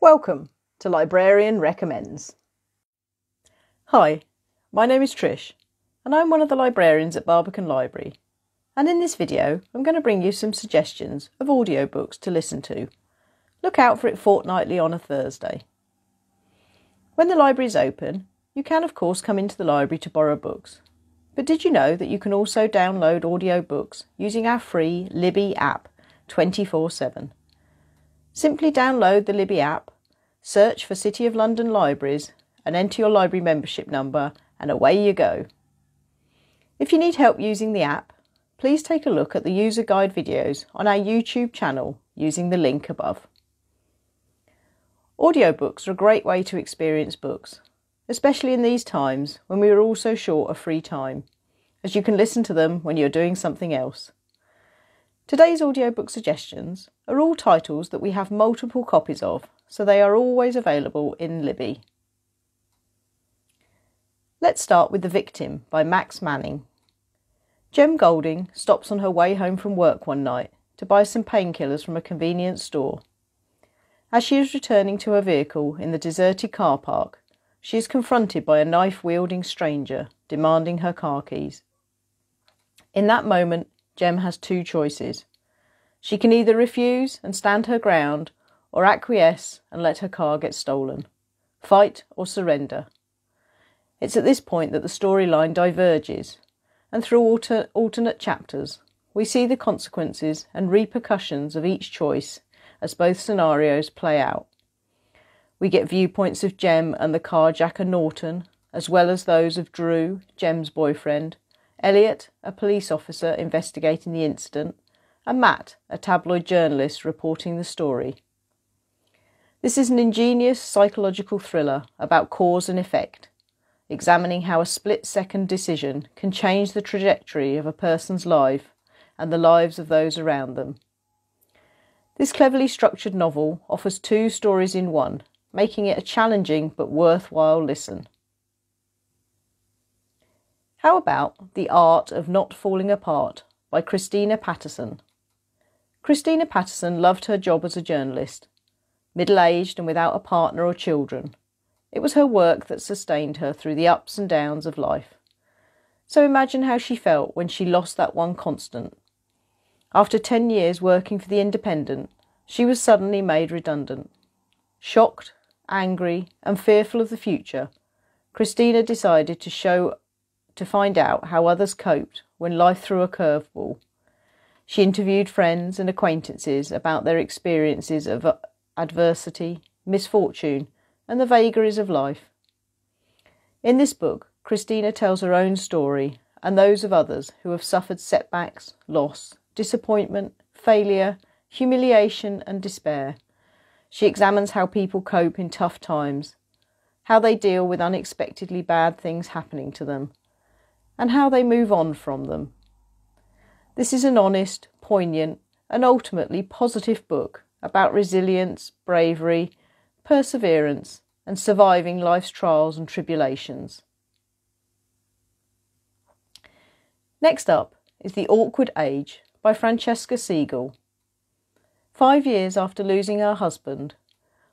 Welcome to Librarian Recommends. Hi, my name is Trish, and I'm one of the librarians at Barbican Library. And in this video, I'm going to bring you some suggestions of audiobooks to listen to. Look out for it fortnightly on a Thursday. When the library is open, you can, of course, come into the library to borrow books. But did you know that you can also download audiobooks using our free Libby app 24 7? Simply download the Libby app, search for City of London libraries, and enter your library membership number, and away you go. If you need help using the app, please take a look at the user guide videos on our YouTube channel using the link above. Audiobooks are a great way to experience books, especially in these times when we are all so short of free time, as you can listen to them when you're doing something else. Today's audiobook suggestions are all titles that we have multiple copies of, so they are always available in Libby. Let's start with The Victim by Max Manning. Jem Golding stops on her way home from work one night to buy some painkillers from a convenience store. As she is returning to her vehicle in the deserted car park, she is confronted by a knife wielding stranger demanding her car keys. In that moment, Jem has two choices. She can either refuse and stand her ground, or acquiesce and let her car get stolen. Fight or surrender. It's at this point that the storyline diverges, and through alter- alternate chapters, we see the consequences and repercussions of each choice as both scenarios play out. We get viewpoints of Jem and the carjacker Norton, as well as those of Drew, Jem's boyfriend, Elliot, a police officer investigating the incident, and Matt, a tabloid journalist reporting the story. This is an ingenious psychological thriller about cause and effect, examining how a split second decision can change the trajectory of a person's life and the lives of those around them. This cleverly structured novel offers two stories in one, making it a challenging but worthwhile listen. How about The Art of Not Falling Apart by Christina Patterson? Christina Patterson loved her job as a journalist. Middle aged and without a partner or children, it was her work that sustained her through the ups and downs of life. So imagine how she felt when she lost that one constant. After 10 years working for The Independent, she was suddenly made redundant. Shocked, angry, and fearful of the future, Christina decided to show to find out how others coped when life threw a curveball. She interviewed friends and acquaintances about their experiences of adversity, misfortune, and the vagaries of life. In this book, Christina tells her own story and those of others who have suffered setbacks, loss, disappointment, failure, humiliation, and despair. She examines how people cope in tough times, how they deal with unexpectedly bad things happening to them, and how they move on from them. This is an honest, poignant, and ultimately positive book about resilience, bravery, perseverance, and surviving life's trials and tribulations. Next up is The Awkward Age by Francesca Segal. Five years after losing her husband,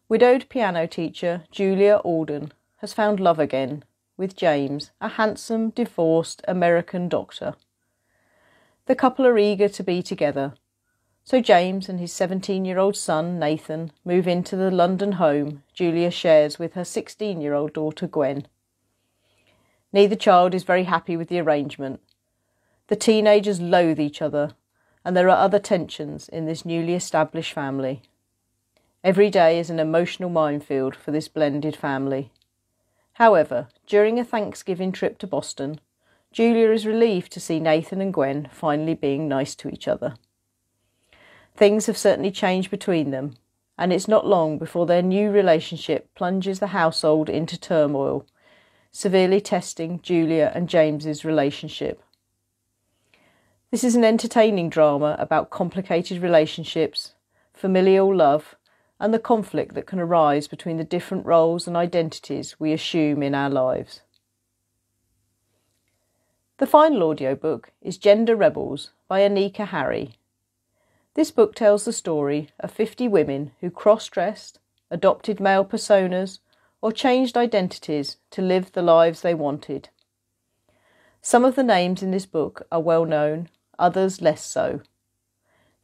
widowed piano teacher Julia Alden has found love again with James, a handsome, divorced American doctor. The couple are eager to be together, so James and his 17 year old son, Nathan, move into the London home Julia shares with her 16 year old daughter, Gwen. Neither child is very happy with the arrangement. The teenagers loathe each other, and there are other tensions in this newly established family. Every day is an emotional minefield for this blended family. However, during a Thanksgiving trip to Boston, Julia is relieved to see Nathan and Gwen finally being nice to each other. Things have certainly changed between them, and it's not long before their new relationship plunges the household into turmoil, severely testing Julia and James's relationship. This is an entertaining drama about complicated relationships, familial love, and the conflict that can arise between the different roles and identities we assume in our lives. The final audiobook is Gender Rebels by Anika Harry. This book tells the story of 50 women who cross dressed, adopted male personas, or changed identities to live the lives they wanted. Some of the names in this book are well known, others less so.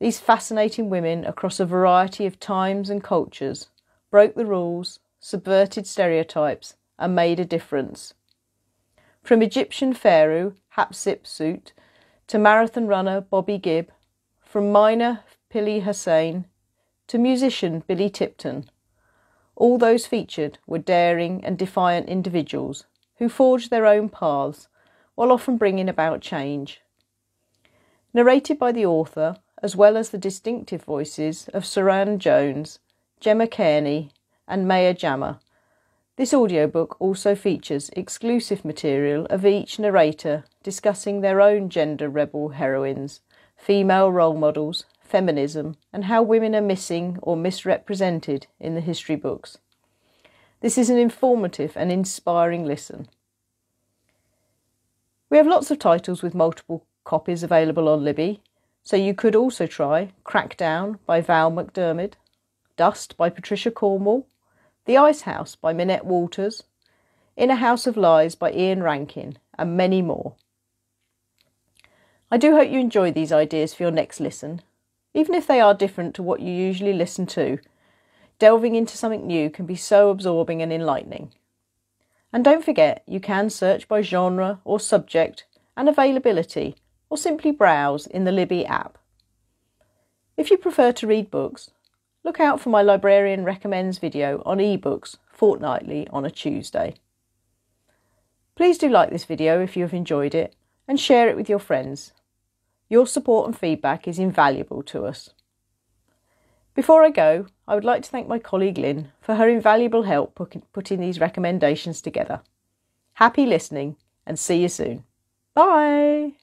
These fascinating women across a variety of times and cultures broke the rules, subverted stereotypes, and made a difference. From Egyptian pharaoh Hatshepsut to marathon runner Bobbi Gibb, from miner Pili Hussein to musician Billy Tipton, all those featured were daring and defiant individuals who forged their own paths while often bringing about change. Narrated by the author, as well as the distinctive voices of Suranne Jones, Gemma Cairney, and Maya Jama, this audiobook also features exclusive material of each narrator discussing their own gender rebel heroines, female role models, feminism, and how women are missing or misrepresented in the history books. This is an informative and inspiring listen. We have lots of titles with multiple copies available on Libby, so you could also try Crackdown by Val McDermid, Dust by Patricia Cornwell, The Ice House by Minette Walters, In a House of Lies by Ian Rankin, and many more. I do hope you enjoy these ideas for your next listen, even if they are different to what you usually listen to. Delving into something new can be so absorbing and enlightening. And don't forget, you can search by genre or subject and availability, or simply browse in the Libby app. If you prefer to read books, look out for my Librarian Recommends video on ebooks fortnightly on a Tuesday. Please do like this video if you have enjoyed it and share it with your friends. Your support and feedback is invaluable to us. Before I go, I would like to thank my colleague Lynn for her invaluable help putting these recommendations together. Happy listening and see you soon. Bye!